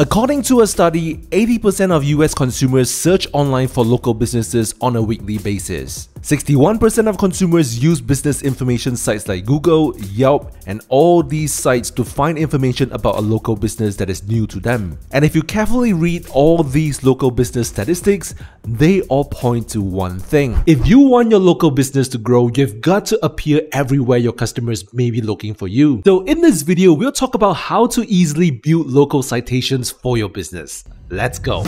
According to a study, 80% of US consumers search online for local businesses on a weekly basis. 61% of consumers use business information sites like Google, Yelp, and all these sites to find information about a local business that is new to them. And if you carefully read all these local business statistics, they all point to one thing. If you want your local business to grow, you've got to appear everywhere your customers may be looking for you. So in this video, we'll talk about how to easily build local citations for your business. Let's go.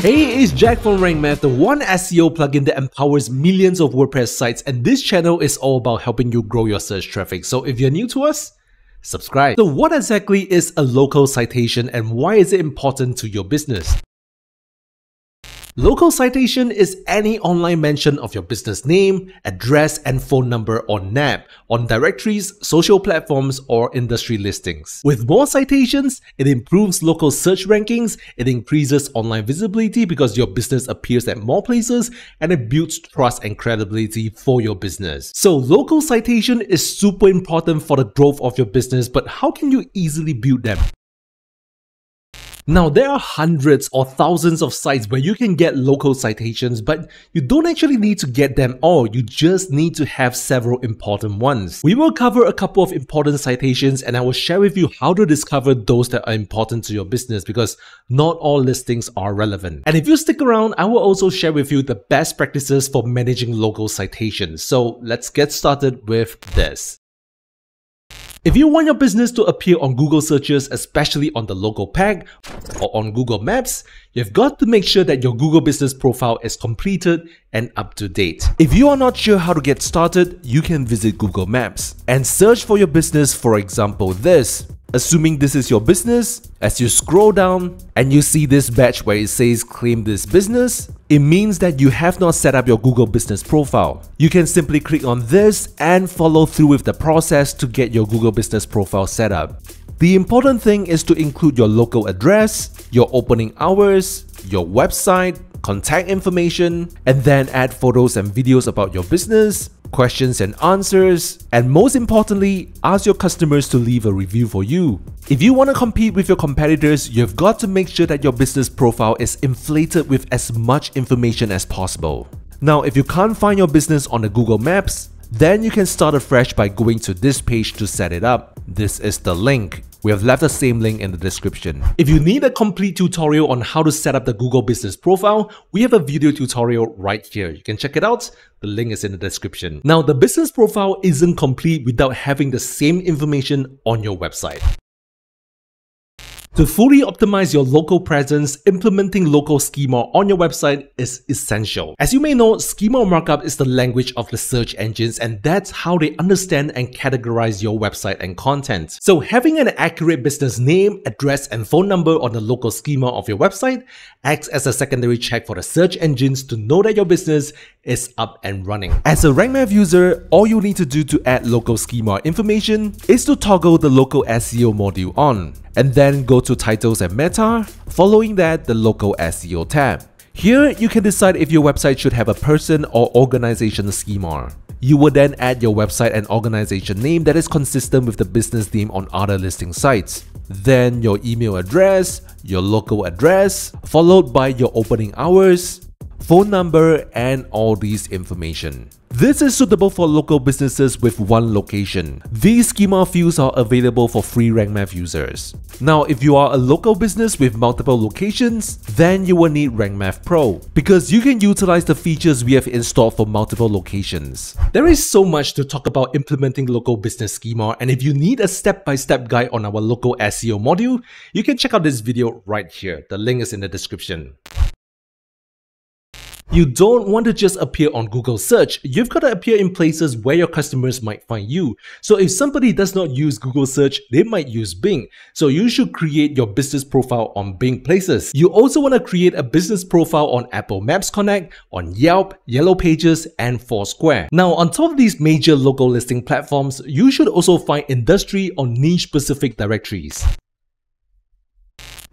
Hey, it's Jack from RankMath, the one SEO plugin that empowers millions of WordPress sites, and this channel is all about helping you grow your search traffic. So if you're new to us, subscribe. So what exactly is a local citation and why is it important to your business? Local citation is any online mention of your business name, address, and phone number or NAP on directories, social platforms, or industry listings. With more citations, it improves local search rankings, it increases online visibility because your business appears at more places, and it builds trust and credibility for your business. So local citation is super important for the growth of your business, but how can you easily build them? Now, there are hundreds or thousands of sites where you can get local citations, but you don't actually need to get them all, you just need to have several important ones. We will cover a couple of important citations and I will share with you how to discover those that are important to your business because not all listings are relevant. And if you stick around, I will also share with you the best practices for managing local citations. So let's get started with this. If you want your business to appear on Google searches, especially on the local pack or on Google Maps, you've got to make sure that your Google business profile is completed and up to date. If you are not sure how to get started, you can visit Google Maps and search for your business, for example this. Assuming this is your business, as you scroll down and you see this badge where it says claim this business, it means that you have not set up your Google business profile. You can simply click on this and follow through with the process to get your Google business profile set up. The important thing is to include your local address, your opening hours, your website, contact information, and then add photos and videos about your business, questions and answers, and most importantly, ask your customers to leave a review for you. If you want to compete with your competitors, you've got to make sure that your business profile is inflated with as much information as possible. Now, if you can't find your business on the Google Maps, then you can start afresh by going to this page to set it up. This is the link. We have left the same link in the description. If you need a complete tutorial on how to set up the Google Business Profile, we have a video tutorial right here. You can check it out. The link is in the description. Now, the business profile isn't complete without having the same information on your website. To fully optimize your local presence, implementing local schema on your website is essential. As you may know, schema markup is the language of the search engines and that's how they understand and categorize your website and content. So having an accurate business name, address, and phone number on the local schema of your website acts as a secondary check for the search engines to know that your business is up and running. As a RankMath user, all you need to do to add local schema information is to toggle the local SEO module on and then go to titles and meta, following that the local SEO tab. Here, you can decide if your website should have a person or organization schema. You will then add your website and organization name that is consistent with the business name on other listing sites. Then your email address, your local address, followed by your opening hours, phone number, and all these information. This is suitable for local businesses with one location. These schema fields are available for free rank RankMath users. Now, if you are a local business with multiple locations, then you will need RankMath Pro because you can utilize the features we have installed for multiple locations. There is so much to talk about implementing local business schema and if you need a step-by-step -step guide on our local SEO module, you can check out this video right here. The link is in the description. You don't want to just appear on Google search, you've got to appear in places where your customers might find you. So if somebody does not use Google search, they might use Bing. So you should create your business profile on Bing Places. You also want to create a business profile on Apple Maps Connect, on Yelp, Yellow Pages, and Foursquare. Now on top of these major local listing platforms, you should also find industry or niche specific directories.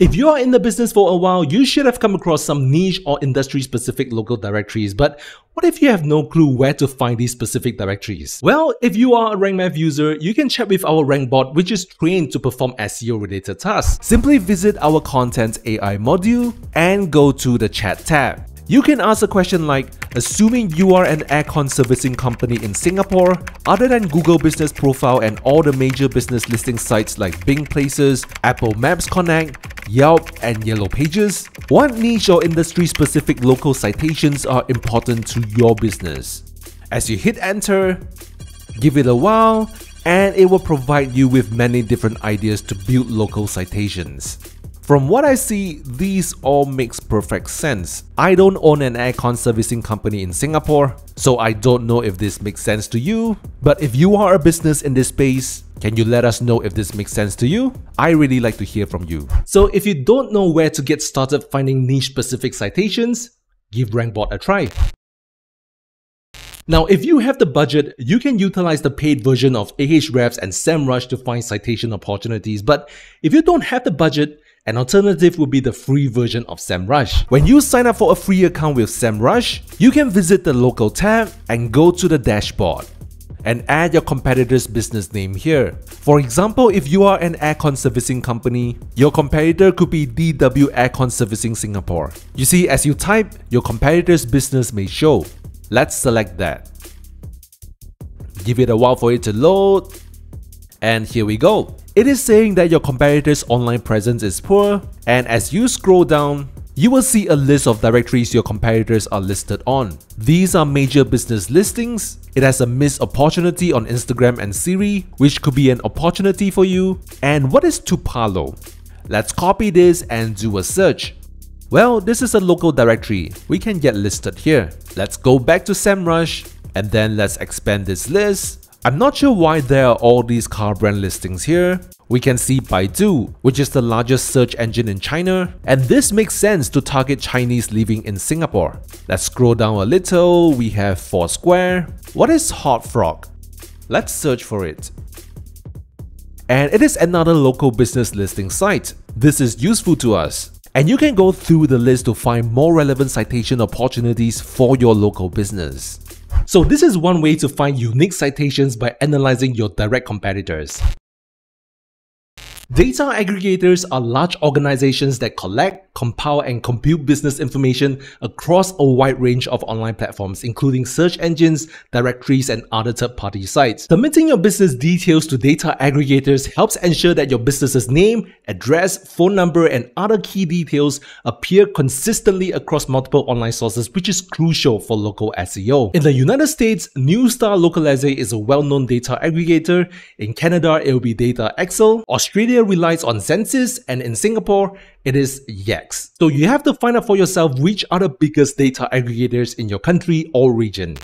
If you are in the business for a while, you should have come across some niche or industry specific local directories, but what if you have no clue where to find these specific directories? Well, if you are a RankMath user, you can chat with our RankBot, which is trained to perform SEO related tasks. Simply visit our content AI module and go to the chat tab. You can ask a question like, assuming you are an aircon servicing company in Singapore, other than Google Business Profile and all the major business listing sites like Bing Places, Apple Maps Connect, Yelp, and Yellow Pages, what niche or industry specific local citations are important to your business? As you hit enter, give it a while, and it will provide you with many different ideas to build local citations. From what I see, these all makes perfect sense. I don't own an aircon servicing company in Singapore, so I don't know if this makes sense to you. But if you are a business in this space, can you let us know if this makes sense to you? I really like to hear from you. So if you don't know where to get started finding niche specific citations, give RankBot a try. Now, if you have the budget, you can utilize the paid version of Ahrefs and SEMrush to find citation opportunities. But if you don't have the budget, an alternative would be the free version of SEMrush. When you sign up for a free account with SEMrush, you can visit the local tab and go to the dashboard and add your competitor's business name here. For example, if you are an aircon servicing company, your competitor could be DW Aircon Servicing Singapore. You see, as you type, your competitor's business may show. Let's select that. Give it a while for it to load. And here we go. It is saying that your competitor's online presence is poor, and as you scroll down, you will see a list of directories your competitors are listed on. These are major business listings. It has a missed opportunity on Instagram and Siri, which could be an opportunity for you. And what is Tupalo? Let's copy this and do a search. Well, this is a local directory. We can get listed here. Let's go back to SEMrush and then let's expand this list I'm not sure why there are all these car brand listings here. We can see Baidu, which is the largest search engine in China, and this makes sense to target Chinese living in Singapore. Let's scroll down a little, we have Foursquare. What is Hotfrog? Let's search for it. And it is another local business listing site. This is useful to us. And you can go through the list to find more relevant citation opportunities for your local business. So this is one way to find unique citations by analyzing your direct competitors. Data aggregators are large organizations that collect, compile, and compute business information across a wide range of online platforms, including search engines, directories, and other third-party sites. Submitting your business details to data aggregators helps ensure that your business's name, address, phone number, and other key details appear consistently across multiple online sources, which is crucial for local SEO. In the United States, Neustar Localeze is a well-known data aggregator. In Canada, it will be Data Axle. Australia relies on Sensis and in Singapore, it is Yext. So you have to find out for yourself which are the biggest data aggregators in your country or region.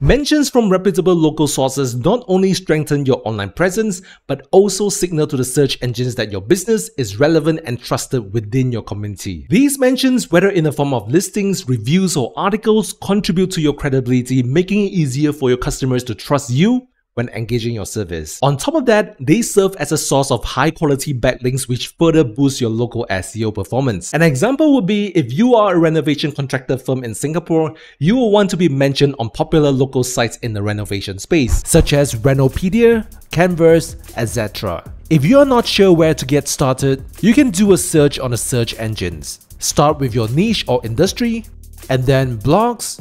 Mentions from reputable local sources not only strengthen your online presence, but also signal to the search engines that your business is relevant and trusted within your community. These mentions, whether in the form of listings, reviews, or articles, contribute to your credibility, making it easier for your customers to trust you when engaging your service. On top of that, they serve as a source of high quality backlinks which further boost your local SEO performance. An example would be if you are a renovation contractor firm in Singapore, you will want to be mentioned on popular local sites in the renovation space, such as Renopedia, Qanvast, etc. If you are not sure where to get started, you can do a search on the search engines. Start with your niche or industry, and then blogs,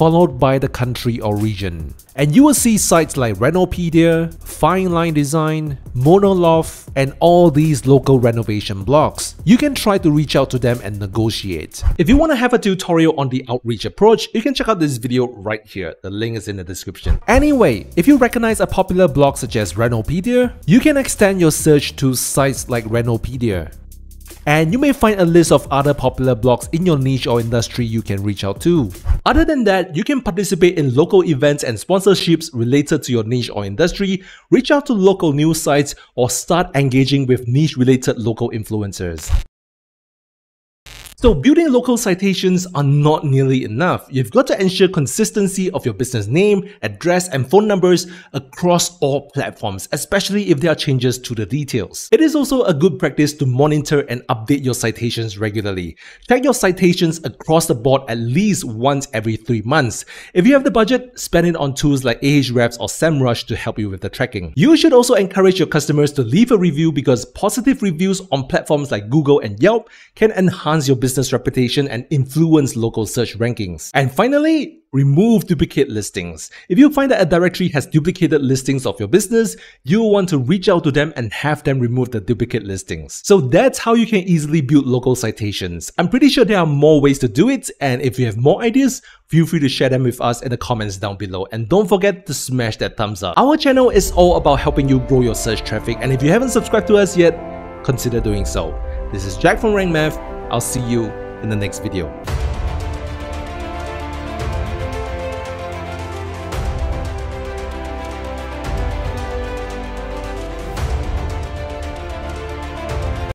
followed by the country or region. And you will see sites like Renopedia, Fine Line Design, Monoloft, and all these local renovation blogs. You can try to reach out to them and negotiate. If you want to have a tutorial on the outreach approach, you can check out this video right here. The link is in the description. Anyway, if you recognize a popular blog such as Renopedia, you can extend your search to sites like Renopedia and you may find a list of other popular blogs in your niche or industry you can reach out to. Other than that, you can participate in local events and sponsorships related to your niche or industry, reach out to local news sites, or start engaging with niche related local influencers. So building local citations are not nearly enough. You've got to ensure consistency of your business name, address, and phone numbers across all platforms, especially if there are changes to the details. It is also a good practice to monitor and update your citations regularly. Check your citations across the board at least once every three months. If you have the budget, spend it on tools like Ahrefs or SEMrush to help you with the tracking. You should also encourage your customers to leave a review because positive reviews on platforms like Google and Yelp can enhance your business reputation and influence local search rankings. And finally, remove duplicate listings. If you find that a directory has duplicated listings of your business, you'll want to reach out to them and have them remove the duplicate listings. So that's how you can easily build local citations. I'm pretty sure there are more ways to do it, and if you have more ideas, feel free to share them with us in the comments down below. And don't forget to smash that thumbs up. Our channel is all about helping you grow your search traffic, and if you haven't subscribed to us yet, consider doing so. This is Jack from Rank Math. I'll see you in the next video.